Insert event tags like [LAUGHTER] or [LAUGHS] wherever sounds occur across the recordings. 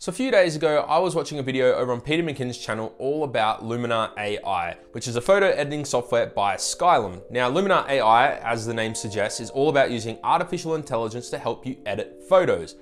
So a few days ago, I was watching a video over on Peter McKinnon's channel all about Luminar AI, which is a photo editing software by Skylum. Now, Luminar AI, as the name suggests, is all about using artificial intelligence to help you edit photos.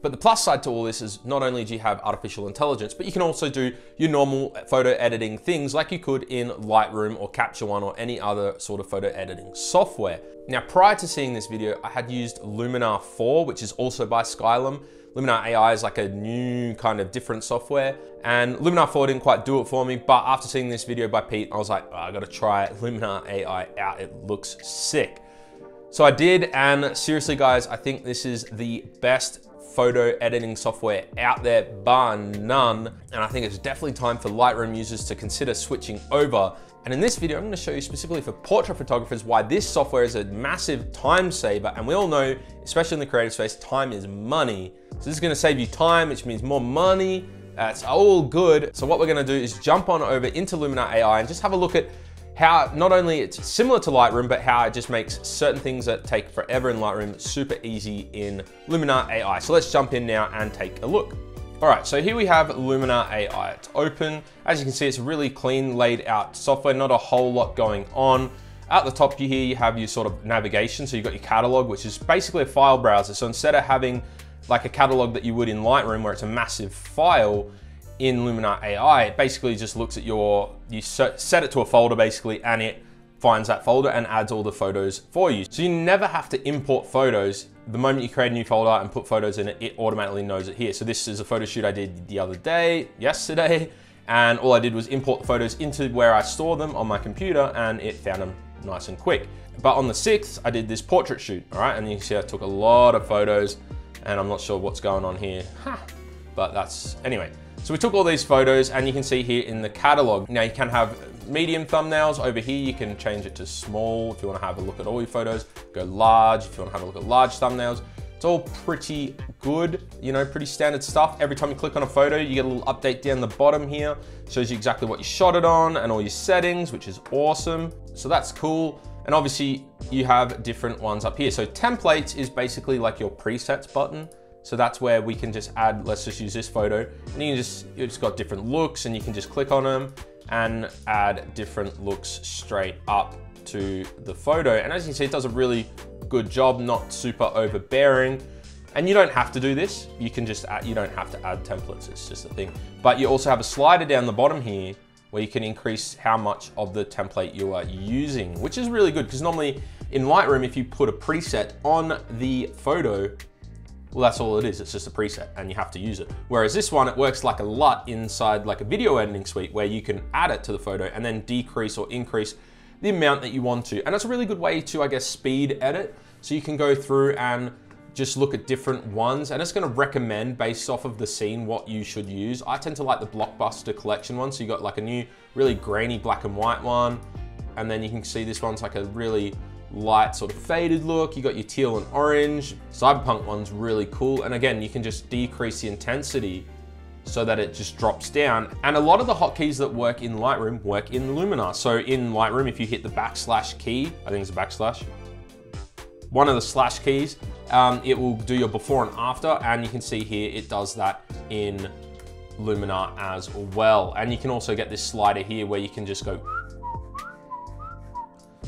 But the plus side to all this is not only do you have artificial intelligence, but you can also do your normal photo editing things like you could in Lightroom or Capture One or any other sort of photo editing software. Now, prior to seeing this video, I had used Luminar 4, which is also by Skylum. Luminar AI is like a new kind of different software and Luminar 4 didn't quite do it for me, but after seeing this video by Pete, I was like, oh, I gotta try Luminar AI out. It looks sick. So I did, and seriously guys, I think this is the best photo editing software out there, bar none. And I think it's definitely time for Lightroom users to consider switching over. And in this video, I'm gonna show you specifically for portrait photographers why this software is a massive time saver. And we all know, especially in the creative space, time is money. So this is gonna save you time, which means more money. That's all good. So what we're gonna do is jump on over into Luminar AI and just have a look at how not only it's similar to Lightroom, but how it just makes certain things that take forever in Lightroom super easy in Luminar AI. So let's jump in now and take a look. All right, so here we have Luminar AI. It's open. As you can see, it's really clean laid out software, not a whole lot going on. At the top here, you have your sort of navigation. So you've got your catalog, which is basically a file browser. So instead of having like a catalog that you would in Lightroom where it's a massive file, in Luminar AI, it basically just looks at your, you set it to a folder basically, and it finds that folder and adds all the photos for you. So you never have to import photos. The moment you create a new folder and put photos in it, it automatically knows it here. So this is a photo shoot I did the other day, yesterday, and all I did was import the photos into where I store them on my computer and it found them nice and quick. But on the 6th, I did this portrait shoot, all right? And you can see I took a lot of photos and I'm not sure what's going on here, [LAUGHS] but that's, anyway. So we took all these photos and you can see here in the catalog. Now you can have medium thumbnails over here. You can change it to small if you want to have a look at all your photos. Go large if you want to have a look at large thumbnails. It's all pretty good, you know, pretty standard stuff. Every time you click on a photo, you get a little update down the bottom here. Shows you exactly what you shot it on and all your settings, which is awesome. So that's cool. And obviously you have different ones up here. So templates is basically like your presets button. So that's where we can just add, let's just use this photo, and you can just, it's got different looks and you can just click on them and add different looks straight up to the photo. And as you can see, it does a really good job, not super overbearing. And you don't have to do this. You can just add, you don't have to add templates, it's just a thing. But you also have a slider down the bottom here where you can increase how much of the template you are using, which is really good because normally in Lightroom, if you put a preset on the photo, well, that's all it is. It's just a preset and you have to use it. Whereas this one, it works like a LUT inside like a video editing suite where you can add it to the photo and then decrease or increase the amount that you want to. And it's a really good way to, I guess, speed edit. So you can go through and just look at different ones and it's gonna recommend based off of the scene what you should use. I tend to like the Blockbuster collection one. So you got like a new really grainy black and white one. And then you can see this one's like a really light sort of faded look. You got your teal and orange. Cyberpunk one's really cool. And again, you can just decrease the intensity so that it just drops down. And a lot of the hotkeys that work in Lightroom work in Luminar. So in Lightroom, if you hit the backslash key, I think it's a backslash, one of the slash keys, um, it will do your before and after. And you can see here, it does that in Luminar as well. And you can also get this slider here where you can just go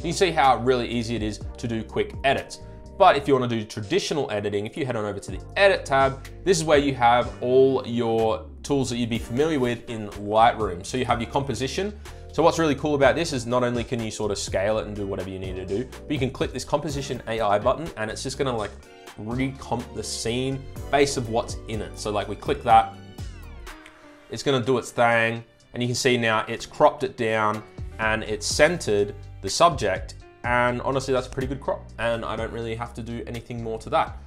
you see how really easy it is to do quick edits. But if you wanna do traditional editing, if you head on over to the edit tab, this is where you have all your tools that you'd be familiar with in Lightroom. So you have your composition. So what's really cool about this is not only can you sort of scale it and do whatever you need to do, but you can click this composition AI button and it's just gonna like recomp the scene based of what's in it. So like we click that, it's gonna do its thing, and you can see now it's cropped it down and it's centered the subject. And honestly, that's a pretty good crop. And I don't really have to do anything more to that.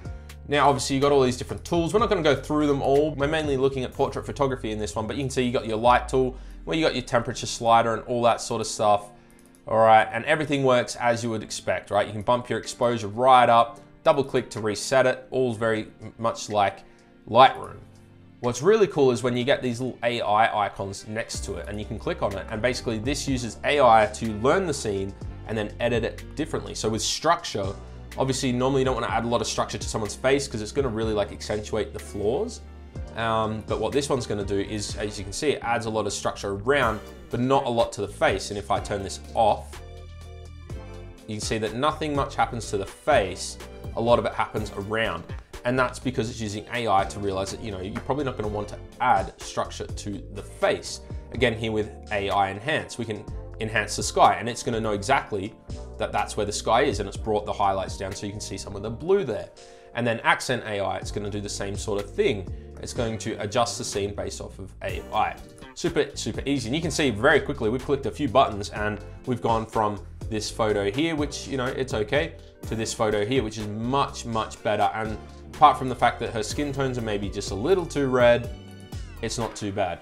Now, obviously you got all these different tools. We're not gonna go through them all. We're mainly looking at portrait photography in this one, but you can see you got your light tool, where you got your temperature slider and all that sort of stuff. All right, and everything works as you would expect, right? You can bump your exposure right up, double click to reset it. all very much like Lightroom. What's really cool is when you get these little AI icons next to it and you can click on it and basically this uses AI to learn the scene and then edit it differently. So with structure, obviously normally you don't want to add a lot of structure to someone's face because it's going to really like accentuate the flaws. Um, but what this one's gonna do is, as you can see, it adds a lot of structure around, but not a lot to the face. And if I turn this off, you can see that nothing much happens to the face. A lot of it happens around. And that's because it's using AI to realize that, you know, you're probably not gonna want to add structure to the face. Again, here with AI Enhance, we can enhance the sky and it's gonna know exactly that that's where the sky is and it's brought the highlights down so you can see some of the blue there. And then Accent AI, it's gonna do the same sort of thing. It's going to adjust the scene based off of AI. Super, super easy. And you can see very quickly, we've clicked a few buttons and we've gone from this photo here, which, you know, it's okay, to this photo here, which is much, much better. And apart from the fact that her skin tones are maybe just a little too red, it's not too bad.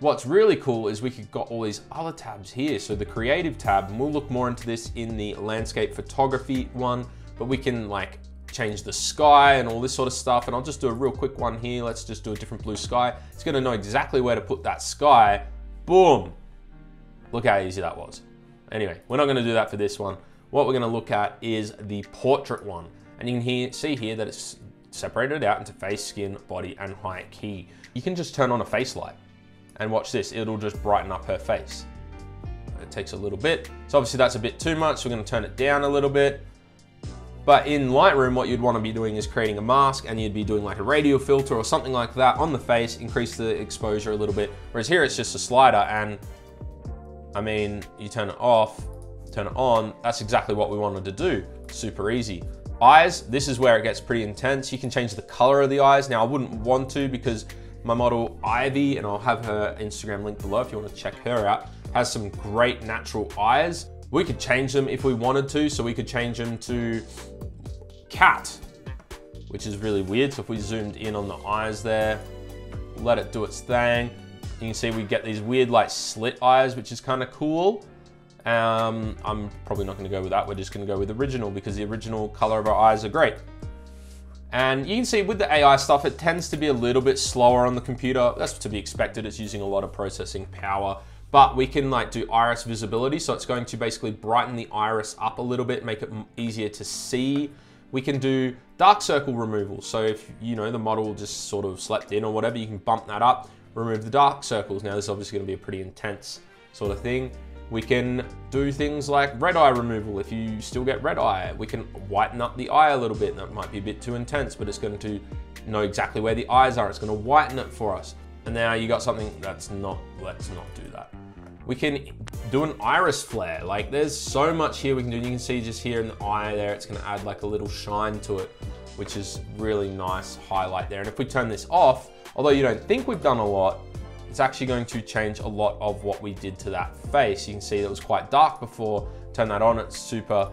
What's really cool is we have got all these other tabs here. So the creative tab, and we'll look more into this in the landscape photography one, but we can like change the sky and all this sort of stuff. And I'll just do a real quick one here. Let's just do a different blue sky. It's gonna know exactly where to put that sky. Boom. Look how easy that was. Anyway, we're not gonna do that for this one. What we're gonna look at is the portrait one. And you can hear, see here that it's separated out into face, skin, body, and high key. You can just turn on a face light and watch this, it'll just brighten up her face. It takes a little bit. So obviously that's a bit too much. So we're gonna turn it down a little bit. But in Lightroom, what you'd wanna be doing is creating a mask and you'd be doing like a radial filter or something like that on the face, increase the exposure a little bit. Whereas here it's just a slider and I mean, you turn it off, turn it on, that's exactly what we wanted to do. Super easy. Eyes, this is where it gets pretty intense. You can change the color of the eyes. Now I wouldn't want to because my model Ivy, and I'll have her Instagram link below if you wanna check her out, has some great natural eyes. We could change them if we wanted to, so we could change them to cat, which is really weird. So if we zoomed in on the eyes there, let it do its thing. You can see we get these weird like slit eyes, which is kind of cool. Um, I'm probably not gonna go with that. We're just gonna go with original because the original color of our eyes are great. And you can see with the AI stuff, it tends to be a little bit slower on the computer. That's to be expected. It's using a lot of processing power but we can like do iris visibility. So it's going to basically brighten the iris up a little bit, make it easier to see we can do dark circle removal. So if you know the model just sort of slept in or whatever, you can bump that up, remove the dark circles. Now this is obviously gonna be a pretty intense sort of thing. We can do things like red eye removal if you still get red eye. We can whiten up the eye a little bit. That might be a bit too intense, but it's going to know exactly where the eyes are. It's going to whiten it for us. And now you got something that's not, let's not do that. We can do an iris flare. Like there's so much here we can do. You can see just here in the eye there, it's gonna add like a little shine to it, which is really nice highlight there. And if we turn this off, although you don't think we've done a lot, it's actually going to change a lot of what we did to that face. You can see it was quite dark before, turn that on, it's super,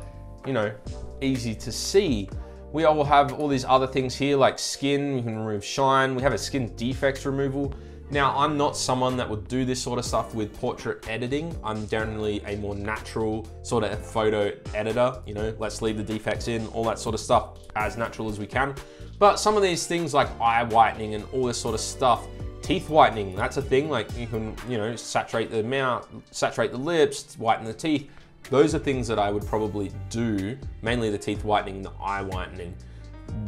you know, easy to see. We all have all these other things here like skin, we can remove shine, we have a skin defects removal. Now, I'm not someone that would do this sort of stuff with portrait editing. I'm generally a more natural sort of photo editor, you know, let's leave the defects in, all that sort of stuff as natural as we can. But some of these things like eye whitening and all this sort of stuff, teeth whitening, that's a thing, like you can, you know, saturate the mouth, saturate the lips, whiten the teeth. Those are things that I would probably do, mainly the teeth whitening, the eye whitening.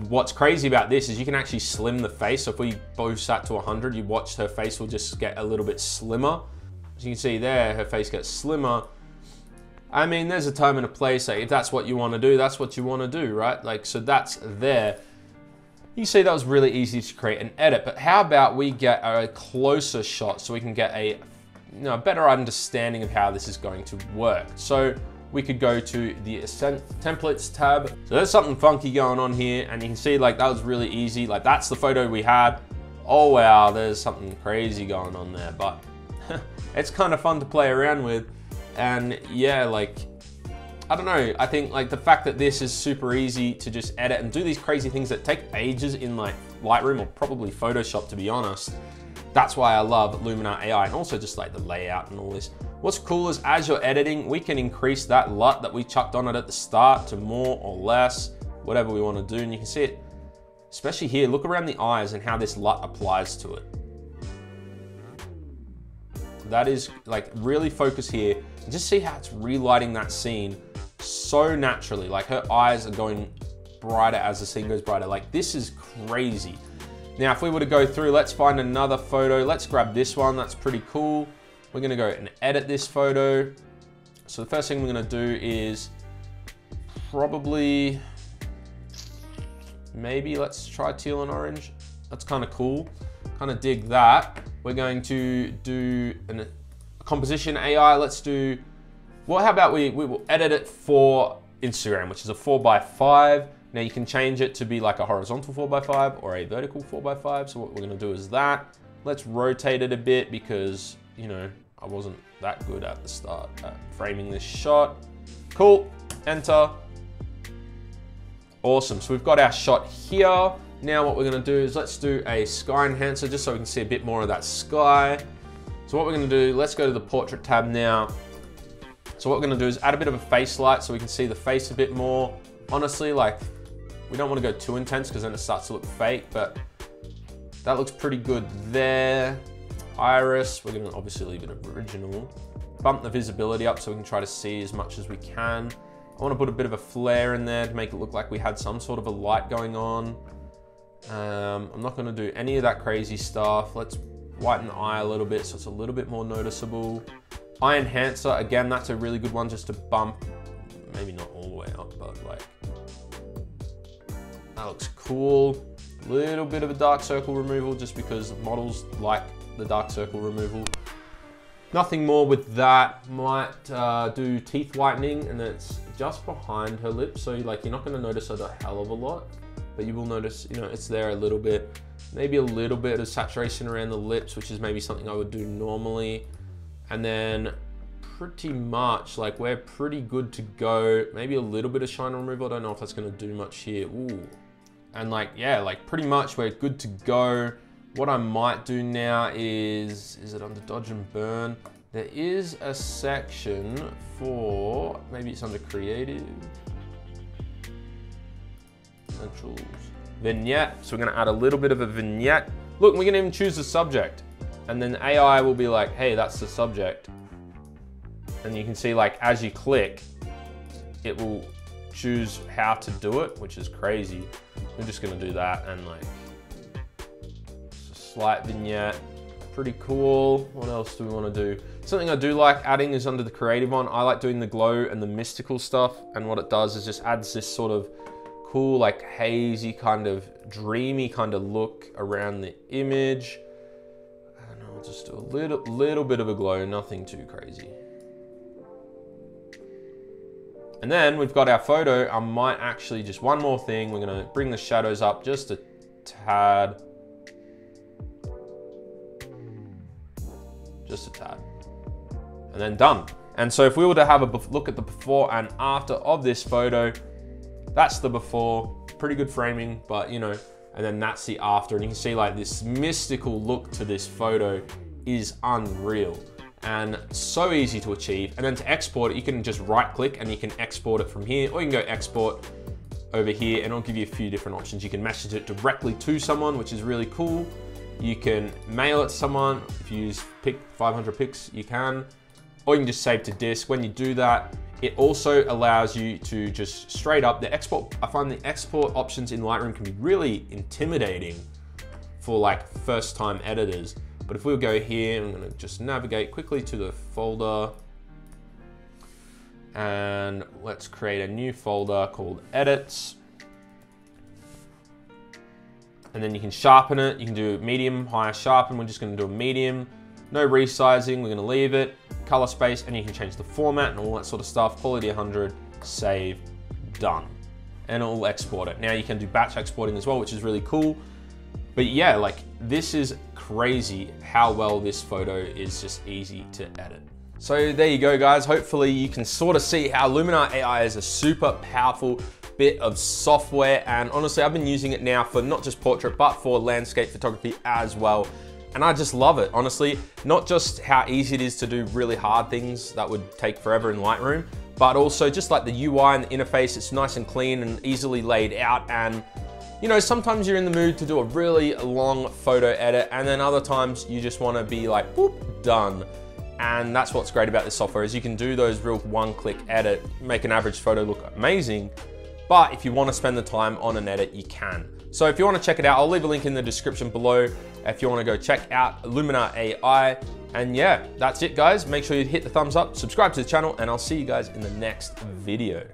What's crazy about this is you can actually slim the face. So if we both sat to 100, you watch her face will just get a little bit slimmer. As you can see there, her face gets slimmer. I mean, there's a time and a place. Like, if that's what you want to do, that's what you want to do, right? Like, so that's there. You see that was really easy to create and edit, but how about we get a closer shot so we can get a you know, better understanding of how this is going to work. So we could go to the Ascent templates tab. So there's something funky going on here and you can see like that was really easy. Like that's the photo we had. Oh wow, there's something crazy going on there, but [LAUGHS] it's kind of fun to play around with. And yeah, like, I don't know, I think like the fact that this is super easy to just edit and do these crazy things that take ages in like Lightroom or probably Photoshop to be honest, that's why I love Luminar AI and also just like the layout and all this. What's cool is as you're editing, we can increase that LUT that we chucked on it at the start to more or less, whatever we want to do. And you can see it, especially here, look around the eyes and how this LUT applies to it. That is like really focus here just see how it's relighting that scene so naturally. Like her eyes are going brighter as the scene goes brighter. Like this is crazy. Now, if we were to go through, let's find another photo. Let's grab this one, that's pretty cool. We're gonna go and edit this photo. So the first thing we're gonna do is probably, maybe let's try teal and orange. That's kind of cool. Kind of dig that. We're going to do an, a composition AI. Let's do, well, how about we, we will edit it for Instagram, which is a four by five. Now you can change it to be like a horizontal four by five or a vertical four by five. So what we're gonna do is that. Let's rotate it a bit because, you know, I wasn't that good at the start at framing this shot. Cool, enter. Awesome, so we've got our shot here. Now what we're gonna do is let's do a sky enhancer just so we can see a bit more of that sky. So what we're gonna do, let's go to the portrait tab now. So what we're gonna do is add a bit of a face light so we can see the face a bit more. Honestly, like, we don't wanna go too intense because then it starts to look fake, but that looks pretty good there. Iris, we're gonna obviously leave it original. Bump the visibility up so we can try to see as much as we can. I wanna put a bit of a flare in there to make it look like we had some sort of a light going on. Um, I'm not gonna do any of that crazy stuff. Let's whiten the eye a little bit so it's a little bit more noticeable. Eye enhancer, again, that's a really good one just to bump, maybe not all the way up, but like, that looks cool. Little bit of a dark circle removal just because models like the dark circle removal. Nothing more with that. Might uh, do teeth whitening and it's just behind her lips. So like you're not gonna notice it a hell of a lot but you will notice, you know, it's there a little bit. Maybe a little bit of saturation around the lips, which is maybe something I would do normally. And then pretty much, like we're pretty good to go. Maybe a little bit of shine removal. I don't know if that's gonna do much here. Ooh. And like, yeah, like pretty much we're good to go. What I might do now is, is it under dodge and burn? There is a section for, maybe it's under creative. Essentials. Vignette, so we're gonna add a little bit of a vignette. Look, we can even choose the subject. And then AI will be like, hey, that's the subject. And you can see like, as you click, it will choose how to do it, which is crazy. We're just gonna do that and like, a slight vignette, pretty cool. What else do we wanna do? Something I do like adding is under the creative one. I like doing the glow and the mystical stuff. And what it does is just adds this sort of cool, like hazy kind of dreamy kind of look around the image. Just a little, little bit of a glow, nothing too crazy. And then we've got our photo. I might actually just one more thing. We're gonna bring the shadows up just a tad. Just a tad. And then done. And so if we were to have a look at the before and after of this photo, that's the before, pretty good framing, but you know, and then that's the after. And you can see like this mystical look to this photo is unreal and so easy to achieve. And then to export it, you can just right click and you can export it from here, or you can go export over here and it'll give you a few different options. You can message it directly to someone, which is really cool. You can mail it to someone. If you use pick 500px, you can. Or you can just save to disk. When you do that, it also allows you to just straight up the export. I find the export options in Lightroom can be really intimidating for like first time editors. But if we go here, I'm gonna just navigate quickly to the folder and let's create a new folder called edits. And then you can sharpen it. You can do medium, higher sharpen. We're just gonna do a medium. No resizing, we're gonna leave it color space, and you can change the format and all that sort of stuff. Quality 100, save, done. And it'll export it. Now you can do batch exporting as well, which is really cool. But yeah, like this is crazy how well this photo is just easy to edit. So there you go guys. Hopefully you can sort of see how Luminar AI is a super powerful bit of software. And honestly, I've been using it now for not just portrait, but for landscape photography as well. And I just love it, honestly. Not just how easy it is to do really hard things that would take forever in Lightroom, but also just like the UI and the interface, it's nice and clean and easily laid out. And you know, sometimes you're in the mood to do a really long photo edit and then other times you just wanna be like, boop, done. And that's what's great about this software is you can do those real one click edit, make an average photo look amazing. But if you wanna spend the time on an edit, you can. So if you want to check it out, I'll leave a link in the description below if you want to go check out Luminar AI. And yeah, that's it guys. Make sure you hit the thumbs up, subscribe to the channel, and I'll see you guys in the next video.